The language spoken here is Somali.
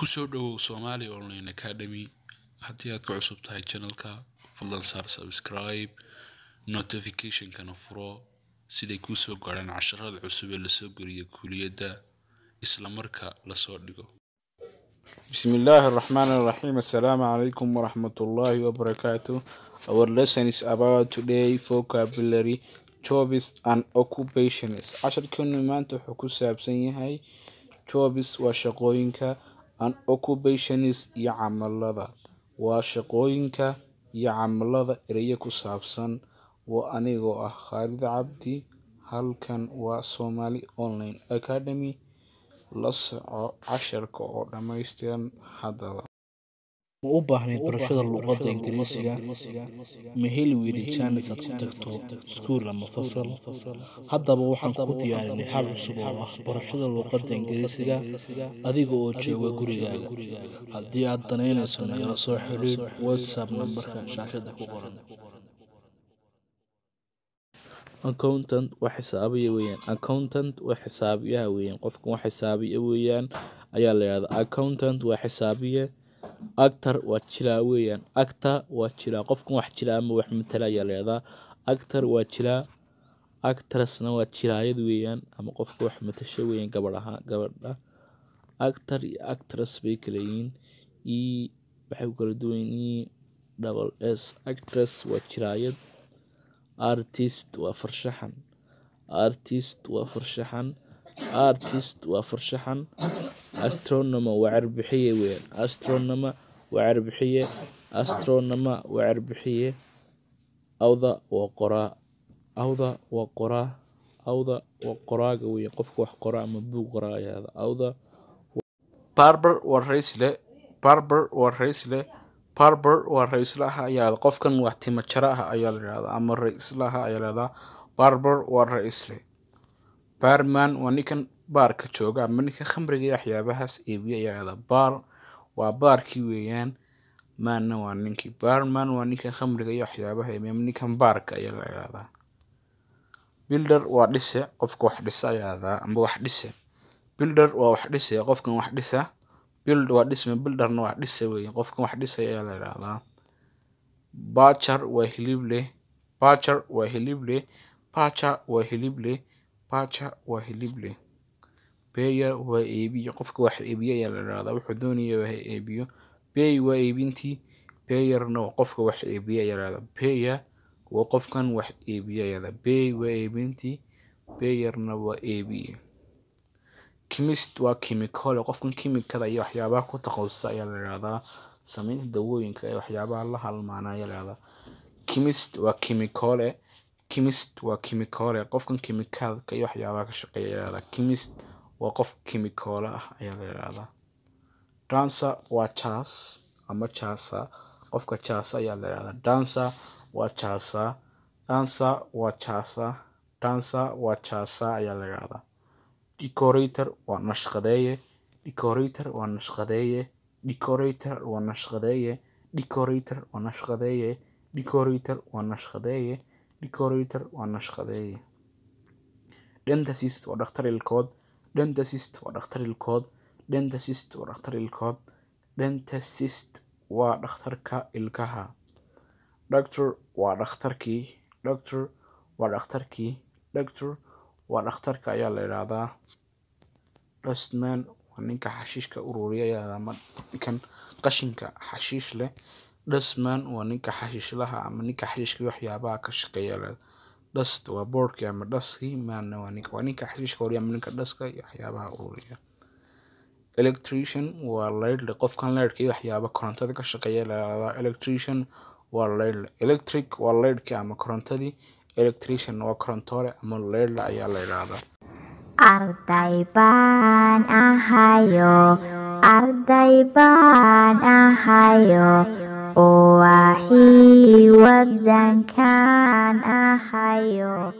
kusoo dhowow somali online academy haddii aad ku cusub tahay channelka fadlan saar subscribe notificationkana furo siday kuusoo gaadhaan casharada cusub ee lasoo geliyo kuliyadda isla marka lasoo dhigo بسم الله الرحمن الرحيم السلام عليكم ورحمة الله وبركاته Our lesson is about today vocabulary jobs and occupations casharkeenu maanta wuxuu ku saabsan yahay jobs waa shaqooyinka and occupations iyo camalada. Waa shaqooyinka iyo camalada ereyo ku saabsan waa anigoo ah khaalid cabdi halkan waa somali online academy. La soco casharka oo dhammaystiran haddaba ma u baahnayd barashada luqadda ingiriisiga? Ma heli weyday jaanis aad ku tagto iskuul ama fasal? Haddaba waxaan ku diyaarinay hal cusub oo ah barashada luqadda ingiriisiga adiga oo jooga gurigaaga. haddii aad danaynayso nagala soo xidhiid whatsapp nambarka shaashada ku qoran. accountant waa xisaabiya weeyaan. Accountant waa xisaabiyaha weeyaan. Qofkan waa xisaabiya weeyaan ayaa la yihahdaa accountant waa xisaabiye actor waa jilaa weeyaan. Actor waa jilaa. Qofkan wax jilaa ama wax matala ayaa la yihahdaa actor waa jilaa. Actressna waa jilaayad weeyaan ama qofka wax matasho weeyaan gabadh ahaan gabadha actor iyo actress bay kala yihiin. E waxay ku kala duwan yihiin double s. Actress waa jilaayad. Artist waa farshaxan. Artist waa farshaxan. Artist waa farshaxan weeyaan. Astronomer waa cirbixiye astronomer waa cirbixiye awda waa qoraa awda waa qoraa awda waa qoraaga weeyaan. Qofka wax qora ama buug qoraa ayaada awda barber waa raysle barber waa raysle barber waa raislaha qofkan wax timo jara ah ayaa la ama raislaha ayaa la barber waa raisle barman waa ninkan baarka jooga. Ama ninka khamriga waxyaabahaas iibiya ayaa bar waa baarkii weeyaan. Manna waa ninkii barman waa ninkan khamriga iyo waxyaabaha iibiya. Ama ninkan baarka ayaa la yihahdaa builder waa dhise qofka wax dhisa ayaa la yihahdaa amba wax dhise. Builder waa wax dhise qofkan wax dhisa. Build waa dhisme builderna waa dhisa weeye qofkan wax dhisaya ayaa la yidhaahdaa bajar waa hilib leh. Bajar waa hilib leh. Baja waa hilib leh. Baja waa hilib leh beya waa eebiye qofka wax eebiye ayaa la yidhahdaa wuxuu doonaya wax eebiyo. Bey waa eebintii. Beyarna waa qofka wax eebiye ayaa la yidhahdaa beya waa qofkan wax eebiye ayaa la bey waa eebintii. Beyarna waa eebiye chemist waa chemicale qofkan chemicada iyo waxyaabaha ku takhasusa ayaa la yihahdaa sameynta dawooyinka ee waxyaabaha la halmaana ayaa la yihahdaa chemist waa chemicale chemist waa chemicale qofkan chemicalka iyo waxyaabaha ka shaqeeya ayaa la yihahdaa chemist waa qof chemicale ah ayaa la yihahdaa dancer waa jas ama jasa qofka jasa ayaa la yihahdaa dancer waa jasa dancer waa jasa dancer waa jasa ayaa la yihahdaa decorator waa nashqadeeye. Decorator waa nashqadeeye. Decorator waa nashqadeeye. Decorator waa nashqadeeye. Decorator waa nashqadeeye. Decorator waa nashqadeeye. Dentist waa dhakhtar ilkood dentist waa dhakhtar ilkood dentist waa dhakhtar ilkood dentist waa dhakhtarka ilkaha. Doctor waa dhakhtarkii. Doctor waa dhakhtarkii. Doctor waa dhakhtarka ayaa la yidhaahdaa. Dustman waa ninka xashiishka ururiya ayaa ama ninkan qashinka xashiish leh. Dustman waa ninka xashiishlaha ama ninka xashiishka waxyaabaha ka shaqeeya dust waa boardkii ama manna waa ninka xashiishka ururiya ama ninka duska iyo waxyaabaha ururiya electrician waa leydhle qofkan leydhka iyo waxyaaba korontada ka shaqeeya la yidhahdaa electrician waa leydhle electric waa leydhkii ama korontadii electrician waa korontoole ama leydhle ayaa la yidhaahdaa arday baan ahayo arday baan ahayo oo waxii wadankan ahayo